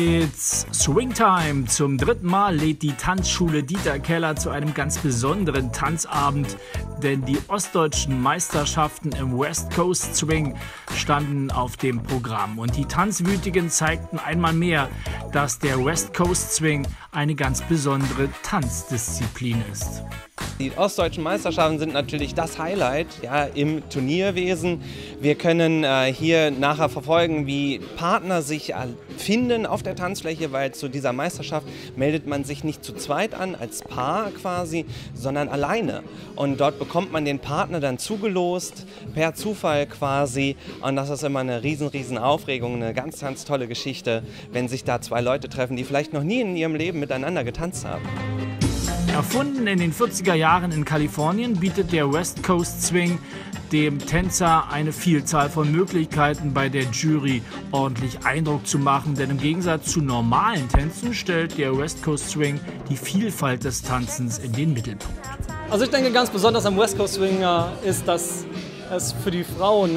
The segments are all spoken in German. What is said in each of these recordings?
It's Swingtime. Zum dritten Mal lädt die Tanzschule Dieter Keller zu einem ganz besonderen Tanzabend, denn die ostdeutschen Meisterschaften im West Coast Swing standen auf dem Programm. Und die Tanzwütigen zeigten einmal mehr, dass der West Coast Swing eine ganz besondere Tanzdisziplin ist. Die ostdeutschen Meisterschaften sind natürlich das Highlight ja, im Turnierwesen. Wir können äh, hier nachher verfolgen, wie Partner sich finden auf der Tanzfläche, weil zu dieser Meisterschaft meldet man sich nicht zu zweit an, als Paar quasi, sondern alleine. Und dort bekommt man den Partner dann zugelost, per Zufall quasi. Und das ist immer eine riesen, riesen Aufregung, eine ganz, ganz tolle Geschichte, wenn sich da zwei Leute treffen, die vielleicht noch nie in ihrem Leben miteinander getanzt haben. Erfunden in den 40er Jahren in Kalifornien bietet der West Coast Swing dem Tänzer eine Vielzahl von Möglichkeiten, bei der Jury ordentlich Eindruck zu machen. Denn im Gegensatz zu normalen Tänzen stellt der West Coast Swing die Vielfalt des Tanzens in den Mittelpunkt. Also ich denke ganz besonders am West Coast Swing äh, ist, dass es für die Frauen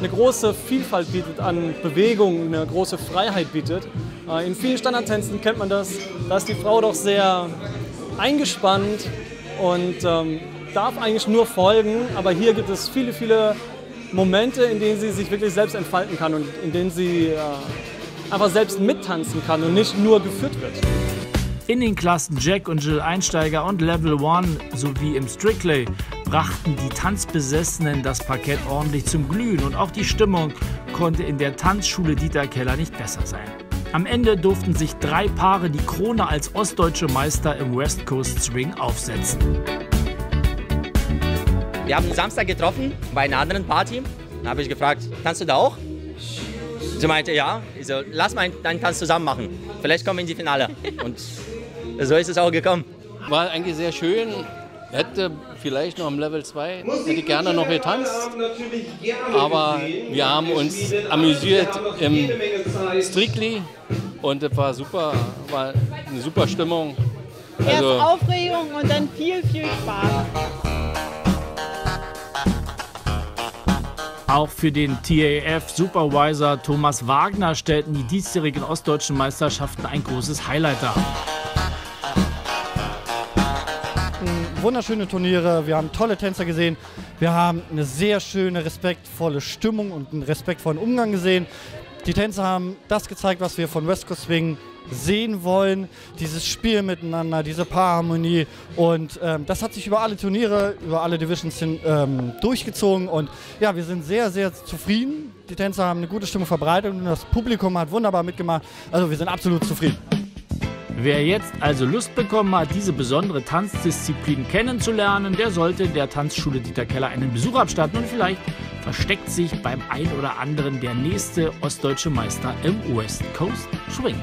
eine, große Vielfalt bietet an Bewegung, eine große Freiheit bietet. Äh, in vielen Standardtänzen kennt man das, da ist die Frau doch sehr eingespannt und ähm, darf eigentlich nur folgen, aber hier gibt es viele, viele Momente, in denen sie sich wirklich selbst entfalten kann und in denen sie äh, einfach selbst mittanzen kann und nicht nur geführt wird. In den Klassen Jack und Jill Einsteiger und Level 1 sowie im Strictly brachten die Tanzbesessenen das Parkett ordentlich zum Glühen und auch die Stimmung konnte in der Tanzschule Dieter Keller nicht besser sein. Am Ende durften sich drei Paare die Krone als ostdeutsche Meister im West Coast Swing aufsetzen. Wir haben Samstag getroffen bei einer anderen Party. Da habe ich gefragt, kannst du da auch? Sie meinte ja. Ich so, lass mal deinen Tanz zusammen machen. Vielleicht kommen wir in die Finale. Und so ist es auch gekommen. War eigentlich sehr schön. Hätte vielleicht noch im Level 2, hätte gerne noch getanzt. Aber wir haben uns amüsiert im Strictly und es war super, war eine super Stimmung. Also Erst Aufregung und dann viel, viel Spaß. Auch für den TAF-Supervisor Thomas Wagner stellten die diesjährigen ostdeutschen Meisterschaften ein großes Highlight dar. Wunderschöne Turniere, wir haben tolle Tänzer gesehen, wir haben eine sehr schöne, respektvolle Stimmung und einen respektvollen Umgang gesehen. Die Tänzer haben das gezeigt, was wir von West Coast Swing sehen wollen, dieses Spiel miteinander, diese Paarharmonie und ähm, das hat sich über alle Turniere, über alle Divisions hin, ähm, durchgezogen und ja, wir sind sehr, sehr zufrieden. Die Tänzer haben eine gute Stimmung verbreitet und das Publikum hat wunderbar mitgemacht. Also wir sind absolut zufrieden. Wer jetzt also Lust bekommen hat, diese besondere Tanzdisziplin kennenzulernen, der sollte der Tanzschule Dieter Keller einen Besuch abstatten und vielleicht versteckt sich beim ein oder anderen der nächste ostdeutsche Meister im West Coast Swing.